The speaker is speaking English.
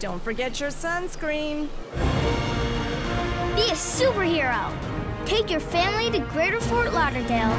Don't forget your sunscreen. Be a superhero. Take your family to Greater Fort Lauderdale.